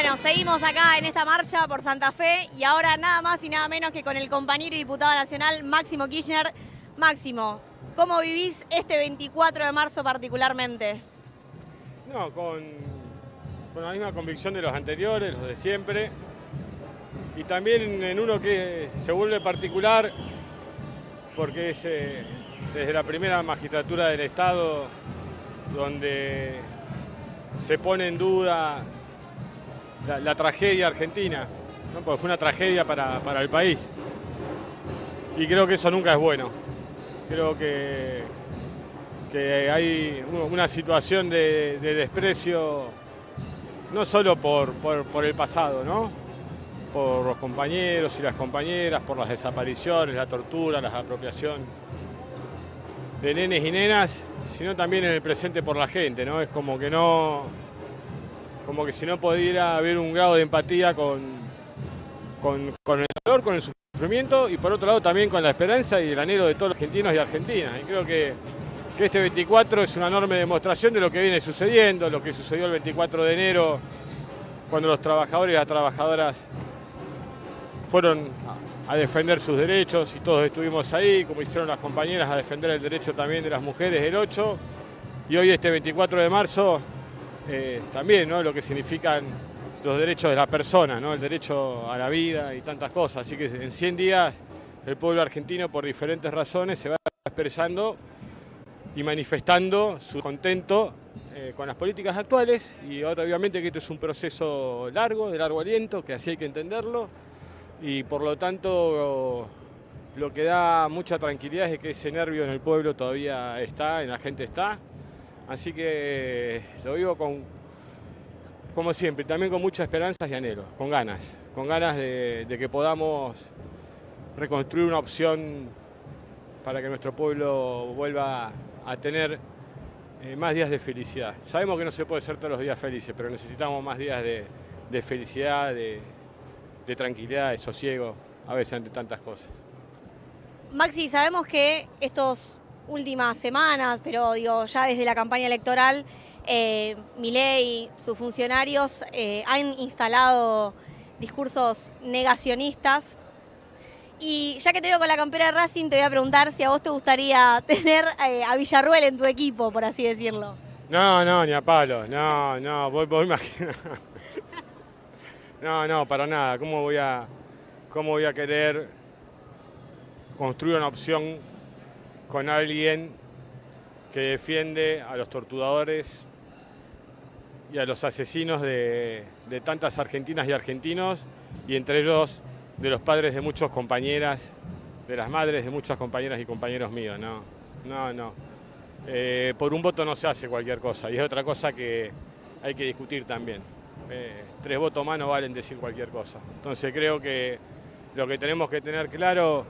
Bueno, seguimos acá en esta marcha por Santa Fe y ahora nada más y nada menos que con el compañero y diputado nacional Máximo Kirchner. Máximo, ¿cómo vivís este 24 de marzo particularmente? No, con, la misma convicción de los anteriores, los de siempre. Y también en uno que se vuelve particular porque es eh, desde la primera magistratura del Estado donde se pone en duda la, tragedia argentina, ¿no? porque fue una tragedia para, para el país. Y creo que eso nunca es bueno. Creo que, que hay una situación de, de desprecio, no solo por, por- por el pasado, ¿no? por los compañeros y las compañeras, por las desapariciones, la tortura, la apropiación de nenes y nenas, sino también en el presente por la gente, ¿no? Es como que no, como que si no pudiera haber un grado de empatía con, con, con el dolor, con el sufrimiento y por otro lado también con la esperanza y el anhelo de todos los argentinos y argentinas. Y creo que, que este 24 es una enorme demostración de lo que viene sucediendo, lo que sucedió el 24 de enero, cuando los trabajadores y las trabajadoras fueron a, defender sus derechos y todos estuvimos ahí, como hicieron las compañeras a defender el derecho también de las mujeres el 8. Y hoy este 24 de marzo eh, también. Lo que significan los derechos de la persona. El derecho a la vida y tantas cosas. Así que en 100 días el pueblo argentino por diferentes razones se va expresando y manifestando su contento eh, con las políticas actuales y obviamente que esto es un proceso largo, de largo aliento, que así hay que entenderlo y por lo tanto lo que da mucha tranquilidad es que ese nervio en el pueblo todavía está, en la gente está, así que lo vivo con, como siempre, también con muchas esperanzas y anhelos, con ganas, con ganas de, que podamos reconstruir una opción para que nuestro pueblo vuelva a tener eh, más días de felicidad. Sabemos que no se puede ser todos los días felices, pero necesitamos más días de, felicidad, de, de tranquilidad, de sosiego, a veces ante tantas cosas. Maxi, sabemos que estas últimas semanas, pero digo, ya desde la campaña electoral, eh, Milei, sus funcionarios eh, han instalado discursos negacionistas. Y ya que te veo con la campera de Racing, te voy a preguntar si a vos te gustaría tener eh, a Villarruel en tu equipo, por así decirlo. No, no, ni a palo, no, no, vos, vos imaginás. No, no, para nada. ¿Cómo voy a, cómo voy a querer construir una opción con alguien que defiende a los torturadores y a los asesinos de, tantas argentinas y argentinos y entre ellos de los padres de muchas compañeras, de las madres de muchas compañeras y compañeros míos? No, no, no. Eh, por un voto no se hace cualquier cosa y es otra cosa que hay que discutir también. Eh, tres votos más no valen decir cualquier cosa. Entonces creo que lo que tenemos que tener claro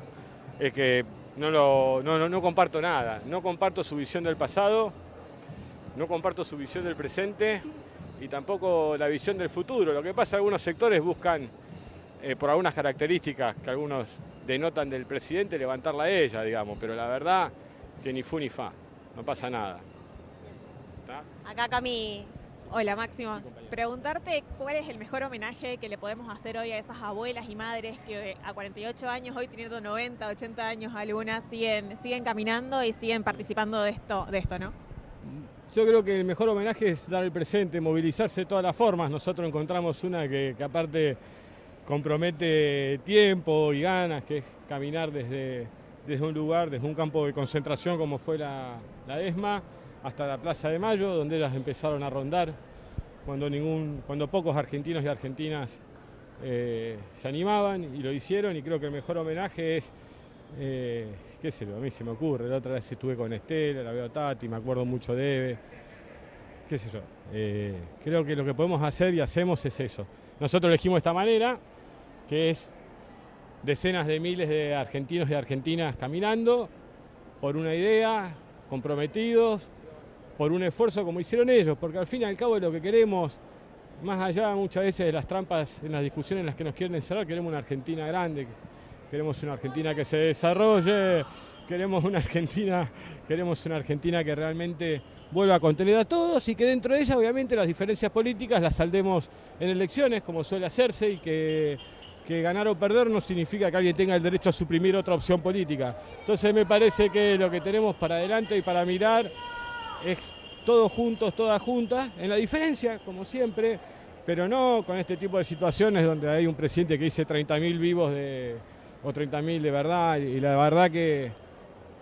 es que no, lo, no, no, no comparto nada, no comparto su visión del pasado, no comparto su visión del presente y tampoco la visión del futuro. Lo que pasa es que algunos sectores buscan, eh, por algunas características que algunos denotan del presidente, levantarla a ella, digamos, pero la verdad que ni fu ni fa, no pasa nada. Acá Cami, Hola Máximo, preguntarte cuál es el mejor homenaje que le podemos hacer hoy a esas abuelas y madres que a 48 años, hoy teniendo 90, 80 años algunas, siguen, siguen caminando y siguen participando de esto, de esto, ¿no? Yo creo que el mejor homenaje es dar el presente, movilizarse de todas las formas. Nosotros encontramos una que, que aparte compromete tiempo y ganas, que es caminar desde, desde un lugar, desde un campo de concentración como fue la, la ESMA, hasta la Plaza de Mayo, donde ellas empezaron a rondar, cuando, ningún, cuando pocos argentinos y argentinas eh, se animaban y lo hicieron, y creo que el mejor homenaje es, eh, qué sé yo, a mí se me ocurre, la otra vez estuve con Estela, la veo Tati, me acuerdo mucho de Eve, qué sé yo, eh, creo que lo que podemos hacer y hacemos es eso. Nosotros elegimos esta manera, que es decenas de miles de argentinos y argentinas caminando por una idea, comprometidos, por un esfuerzo como hicieron ellos, porque al fin y al cabo lo que queremos, más allá muchas veces de las trampas en las discusiones en las que nos quieren encerrar, queremos una Argentina grande, queremos una Argentina que se desarrolle, queremos una Argentina, queremos una Argentina que realmente vuelva a contener a todos y que dentro de ella obviamente las diferencias políticas las saldemos en elecciones como suele hacerse y que, que ganar o perder no significa que alguien tenga el derecho a suprimir otra opción política. Entonces me parece que lo que tenemos para adelante y para mirar es todos juntos, todas juntas, en la diferencia, como siempre, pero no con este tipo de situaciones donde hay un presidente que dice 30.000 vivos de, o 30.000 de verdad, y la verdad que,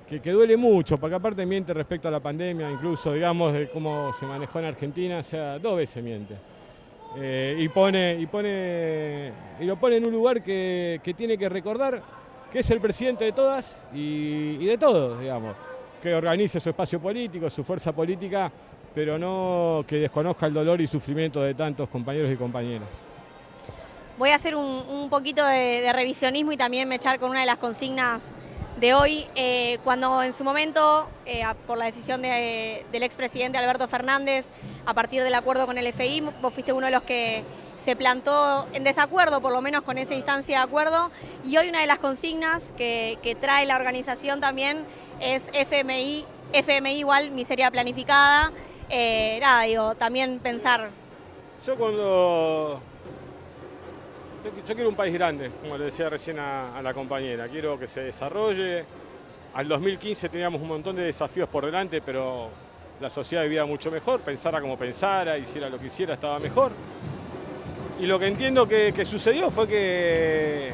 que, duele mucho, porque aparte miente respecto a la pandemia, incluso digamos de cómo se manejó en Argentina, o sea, dos veces miente. Eh, y, pone, y, pone, y lo pone en un lugar que, tiene que recordar que es el presidente de todas y de todos, digamos que organice su espacio político, su fuerza política, pero no que desconozca el dolor y sufrimiento de tantos compañeros y compañeras. Voy a hacer un, poquito de, revisionismo y también me echar con una de las consignas de hoy, eh, cuando en su momento, eh, por la decisión del expresidente Alberto Fernández, a partir del acuerdo con el FI, vos fuiste uno de los que se plantó en desacuerdo, por lo menos con esa instancia de acuerdo, y hoy una de las consignas que trae la organización también es FMI, FMI igual miseria planificada. Eh, nada, digo, también pensar. Yo cuando. Yo, quiero un país grande, como le decía recién a, la compañera. Quiero que se desarrolle. Al 2015 teníamos un montón de desafíos por delante, pero la sociedad vivía mucho mejor, pensara como pensara, hiciera lo que hiciera, estaba mejor. Y lo que entiendo que, que sucedió fue que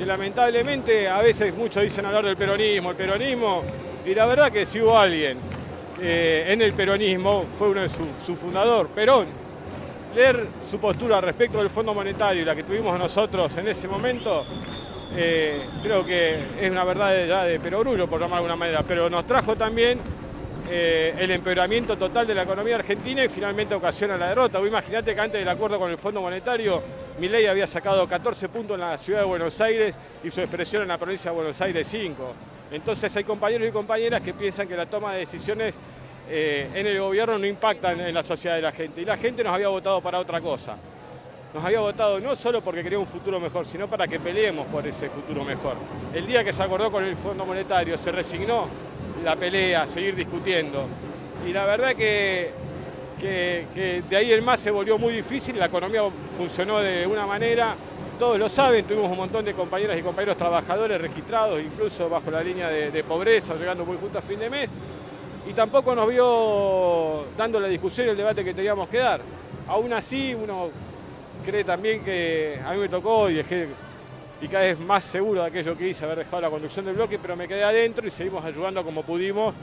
que lamentablemente a veces muchos dicen hablar del peronismo, el peronismo, y la verdad que si hubo alguien eh, en el peronismo, fue uno de su, fundador, Perón. Leer su postura respecto del Fondo Monetario y la que tuvimos nosotros en ese momento, eh, creo que es una verdad de, de perogrullo, por llamar de alguna manera, pero nos trajo también eh, el empeoramiento total de la economía argentina y finalmente ocasiona la derrota. Imagínate que antes del acuerdo con el Fondo Monetario, Milei había sacado 14 puntos en la ciudad de Buenos Aires y su expresión en la provincia de Buenos Aires 5. Entonces hay compañeros y compañeras que piensan que la toma de decisiones eh, en el gobierno no impactan en la sociedad de la gente. Y la gente nos había votado para otra cosa. Nos había votado no solo porque quería un futuro mejor, sino para que peleemos por ese futuro mejor. El día que se acordó con el Fondo Monetario, se resignó la pelea, seguir discutiendo. Y la verdad que, que, de ahí el más se volvió muy difícil, la economía funcionó de una manera, todos lo saben, tuvimos un montón de compañeras y compañeros trabajadores registrados, incluso bajo la línea de, pobreza, llegando muy juntos a fin de mes, y tampoco nos vio dando la discusión y el debate que teníamos que dar. Aún así, uno cree también que a mí me tocó y dejé y cada vez más seguro de aquello que hice, haber dejado la conducción del bloque, pero me quedé adentro y seguimos ayudando como pudimos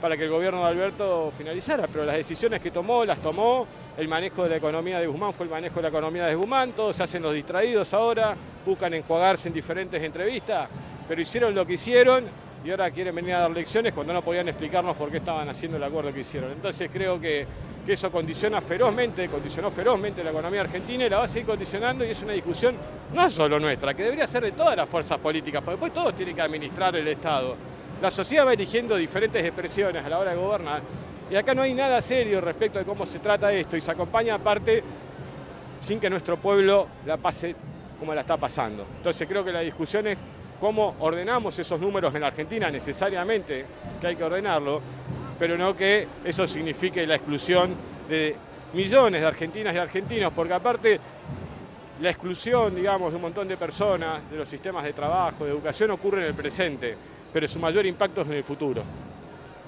para que el gobierno de Alberto finalizara. Pero las decisiones que tomó, las tomó. El manejo de la economía de Guzmán fue el manejo de la economía de Guzmán. Todos se hacen los distraídos ahora, buscan enjuagarse en diferentes entrevistas, pero hicieron lo que hicieron y ahora quieren venir a dar lecciones cuando no podían explicarnos por qué estaban haciendo el acuerdo que hicieron. Entonces creo que eso condiciona ferozmente, condicionó ferozmente la economía argentina y la va a seguir condicionando y es una discusión no solo nuestra, que debería ser de todas las fuerzas políticas, porque después todos tienen que administrar el Estado. La sociedad va eligiendo diferentes expresiones a la hora de gobernar y acá no hay nada serio respecto de cómo se trata esto y se acompaña aparte sin que nuestro pueblo la pase como la está pasando. Entonces creo que la discusión es cómo ordenamos esos números en la Argentina, necesariamente que hay que ordenarlo, pero no que eso signifique la exclusión de millones de argentinas y argentinos, porque aparte la exclusión, digamos, de un montón de personas de los sistemas de trabajo, de educación, ocurre en el presente, pero su mayor impacto es en el futuro.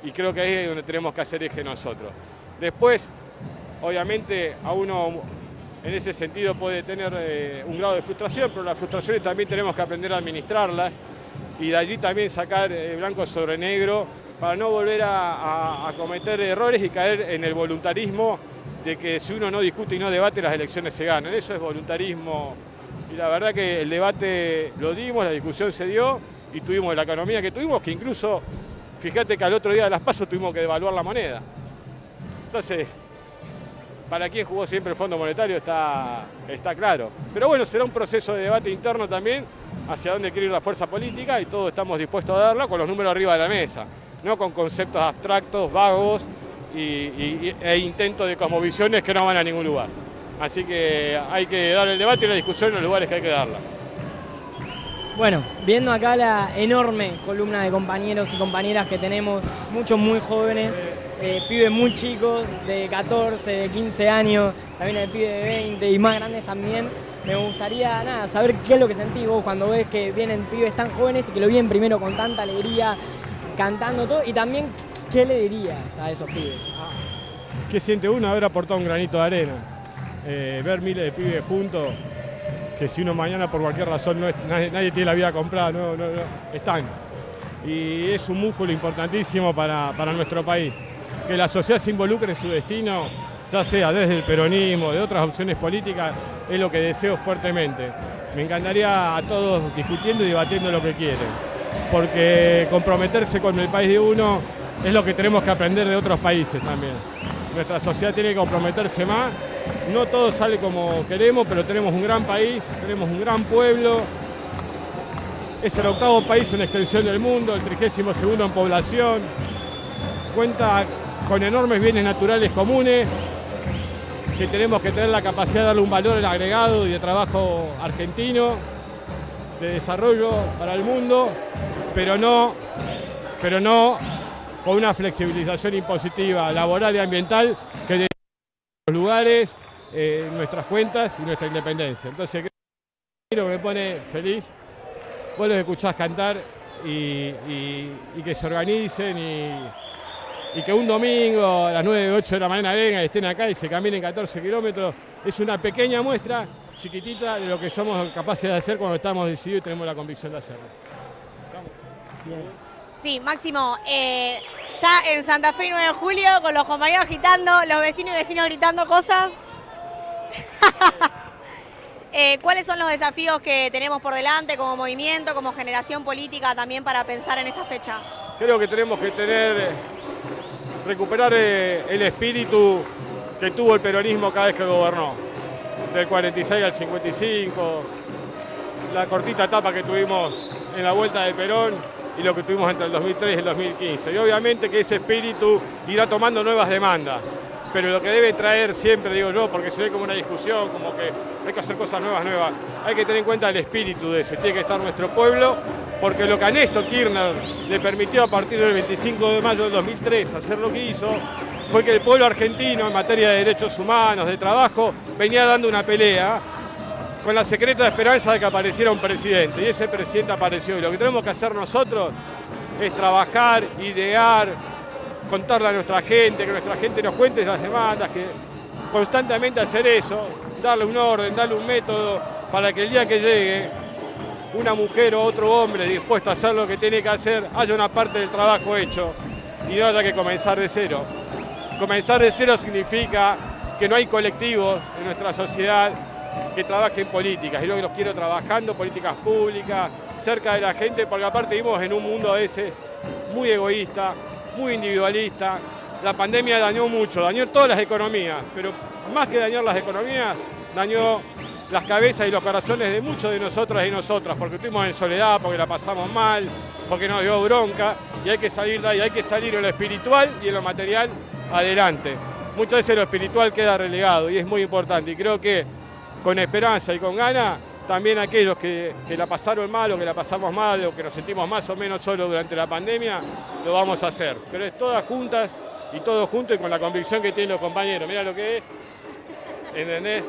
Y creo que ahí es donde tenemos que hacer eje nosotros. Después, obviamente, a uno en ese sentido puede tener eh, un grado de frustración, pero las frustraciones también tenemos que aprender a administrarlas y de allí también sacar eh, blanco sobre negro para no volver a, cometer errores y caer en el voluntarismo de que si uno no discute y no debate, las elecciones se ganan. Eso es voluntarismo. Y la verdad que el debate lo dimos, la discusión se dio y tuvimos la economía que tuvimos, que incluso, fíjate que al otro día de las pasos tuvimos que devaluar la moneda. Entonces, para quien jugó siempre el Fondo Monetario está, claro. Pero bueno, será un proceso de debate interno también hacia dónde quiere ir la fuerza política y todos estamos dispuestos a darla con los números arriba de la mesa no con conceptos abstractos, vagos y, e intentos de cosmovisiones que no van a ningún lugar. Así que hay que dar el debate y la discusión en los lugares que hay que darla. Bueno, viendo acá la enorme columna de compañeros y compañeras que tenemos, muchos muy jóvenes, eh, pibes muy chicos, de 14, de 15 años, también hay pibes de 20 y más grandes también. Me gustaría nada, saber qué es lo que sentís vos cuando ves que vienen pibes tan jóvenes y que lo vienen primero con tanta alegría, cantando todo, y también qué le dirías a esos pibes. ¿Qué siente uno haber aportado un granito de arena? Eh, ver miles de pibes juntos, que si uno mañana por cualquier razón no nadie, tiene la vida comprada, no, no, están. Y es un músculo importantísimo para, para nuestro país. Que la sociedad se involucre en su destino, ya sea desde el peronismo, de otras opciones políticas, es lo que deseo fuertemente. Me encantaría a todos discutiendo y debatiendo lo que quieren, porque comprometerse con el país de uno es lo que tenemos que aprender de otros países también. Nuestra sociedad tiene que comprometerse más. No todo sale como queremos, pero tenemos un gran país, tenemos un gran pueblo. Es el octavo país en extensión del mundo, el 32 segundo en población. Cuenta con enormes bienes naturales comunes que tenemos que tener la capacidad de darle un valor al agregado y de trabajo argentino, de desarrollo para el mundo, pero no, pero no con una flexibilización impositiva laboral y ambiental que de los lugares, eh, nuestras cuentas y nuestra independencia. Entonces, creo que me pone feliz, vos los escuchás cantar y, que se organicen y, que un domingo a las 9, 8 de la mañana vengan estén acá y se caminen 14 kilómetros, es una pequeña muestra chiquitita de lo que somos capaces de hacer cuando estamos decididos y tenemos la convicción de hacerlo. Sí, Máximo, eh, ya en Santa Fe 9 de julio, con los compañeros agitando, los vecinos y vecinos gritando cosas. Eh, ¿Cuáles son los desafíos que tenemos por delante como movimiento, como generación política también para pensar en esta fecha? Creo que tenemos que tener, eh, recuperar eh, el espíritu que tuvo el peronismo cada vez que gobernó, del 46 al 55, la cortita etapa que tuvimos en la vuelta de Perón y lo que tuvimos entre el 2003 y el 2015. Y obviamente que ese espíritu irá tomando nuevas demandas, pero lo que debe traer siempre, digo yo, porque se ve como una discusión, como que hay que hacer cosas nuevas, nuevas, hay que tener en cuenta el espíritu de eso, tiene que estar nuestro pueblo, porque lo que a Néstor Kirchner le permitió a partir del 25 de mayo del 2003 hacer lo que hizo, fue que el pueblo argentino en materia de derechos humanos, de trabajo, venía dando una pelea con la secreta esperanza de que apareciera un presidente. Y ese presidente apareció. Y lo que tenemos que hacer nosotros es trabajar, idear, contarle a nuestra gente, que nuestra gente nos cuente las demandas, que constantemente hacer eso, darle un orden, darle un método para que el día que llegue una mujer o otro hombre dispuesto a hacer lo que tiene que hacer, haya una parte del trabajo hecho y no haya que comenzar de cero. Comenzar de cero significa que no hay colectivos en nuestra sociedad que trabajen políticas. Y yo los quiero trabajando, políticas públicas, cerca de la gente, porque aparte vivimos en un mundo veces muy egoísta, muy individualista. La pandemia dañó mucho, dañó todas las economías, pero más que dañar las economías, dañó las cabezas y los corazones de muchos de nosotras y nosotras, porque estuvimos en soledad, porque la pasamos mal, porque nos dio bronca, y hay que salir de ahí, hay que salir en lo espiritual y en lo material adelante. Muchas veces lo espiritual queda relegado y es muy importante, y creo que con esperanza y con ganas, también aquellos que, que la pasaron mal o que la pasamos mal o que nos sentimos más o menos solos durante la pandemia, lo vamos a hacer. Pero es todas juntas y todos juntos y con la convicción que tienen los compañeros. Mira lo que es, ¿entendés?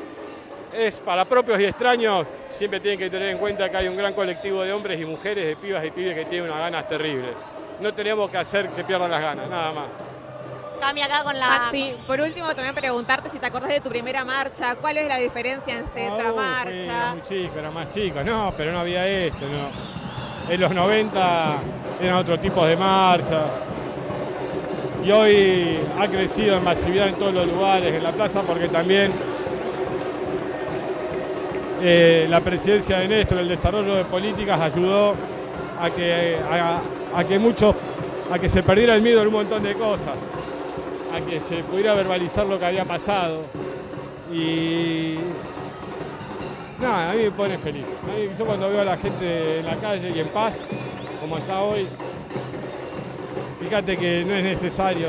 Es para propios y extraños, siempre tienen que tener en cuenta que hay un gran colectivo de hombres y mujeres, de pibas y pibes que tienen unas ganas terribles. No tenemos que hacer que pierdan las ganas, nada más. Cambia acá con la... Maxi, por último también preguntarte si te acordás de tu primera marcha, cuál es la diferencia entre esta Ah, uh, marcha. sí, Era muy chico, era más chico. No, pero no había esto, no. En los 90 eran otro tipo de marchas. Y hoy ha crecido en masividad en todos los lugares, en la plaza, porque también eh, la presidencia de Néstor, el desarrollo de políticas ayudó a que, a, a que muchos, a que se perdiera el miedo en un montón de cosas, a que se pudiera verbalizar lo que había pasado. Y nada, a mí me pone feliz. Yo cuando veo a la gente en la calle y en paz, como está hoy, fíjate que no es necesario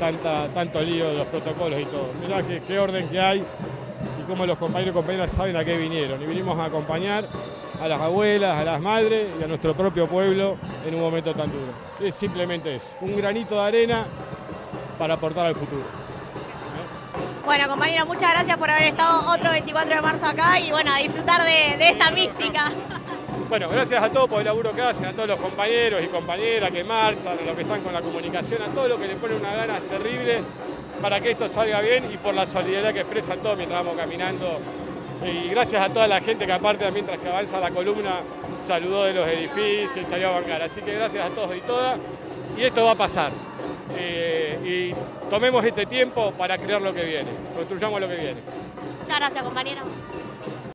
tanta, tanto lío de los protocolos y todo. Mirá qué, qué orden que hay y cómo los compañeros y compañeras saben a qué vinieron. Y vinimos a acompañar a las abuelas, a las madres y a nuestro propio pueblo en un momento tan duro. Es simplemente eso, un granito de arena para aportar al futuro. Bueno, compañero, muchas gracias por haber estado otro 24 de marzo acá y bueno, a disfrutar de, de esta mística. Bueno, gracias a todos por el laburo que hacen, a todos los compañeros y compañeras que marchan, a los que están con la comunicación, a todos los que le ponen una ganas terrible para que esto salga bien y por la solidaridad que expresan todos mientras vamos caminando. Y gracias a toda la gente que aparte mientras que avanza la columna saludó de los edificios y salió a bancar. Así que gracias a todos y todas. Y esto va a pasar. Eh, y tomemos este tiempo para crear lo que viene, construyamos lo que viene. Muchas gracias, compañero.